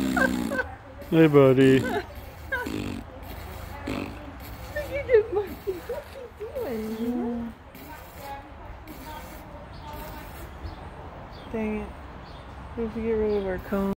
Hey, buddy. Doing? Dang it. We have to get rid of our cone.